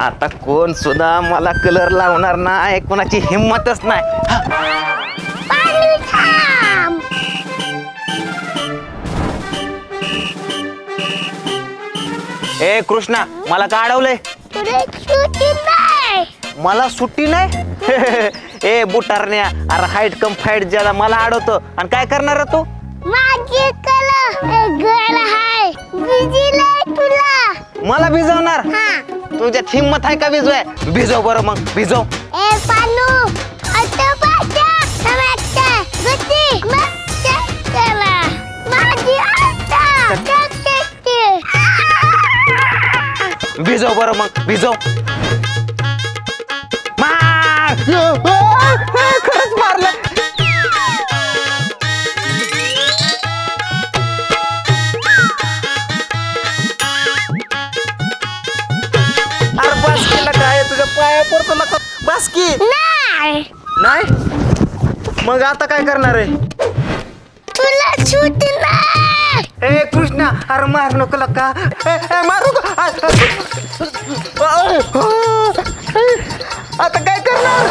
आता कोण सुद्धा मला कलर लावणार नाही कोणाची हिंमतच नाही. ए कृष्णा मला का अडवलंय? तुला सुट्टी नाही. मला सुट्टी नाही? ए बुटारण्या अरे हाईट कम फाईट ज्यादा मला अडवतो. आणि काय करणार तू? मला भिजवणार? तुझ्यात हिंमत आहे का भिजवाय? भिजव बरं मग भिजव. ए पानू आता पाचा टमाटा गती मग चला. माझी आता भिजव बरं मग भिजव. मार! पाया पडतो नका. बस की. नाही. नाही? मग आता काय करणार आहे? तुला नाही. ए कृष्णा अरे मार नको का ए, ए, मारू नको. आ, आ, आ, आता काय करणार?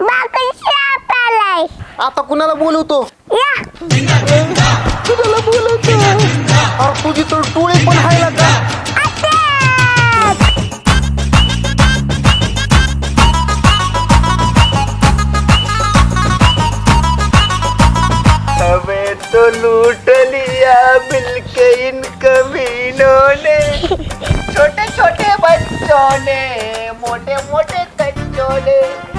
बाकी साप आलाय आता कुणाला बोलवतो? या. कुणाला बोलवतो? अरे तुझी तर टोळी पण आहे तो लूट लिया मिलके इन कमीनों ने। छोटे छोटे बच्चों ने मोटे मोटे कच्चों ने।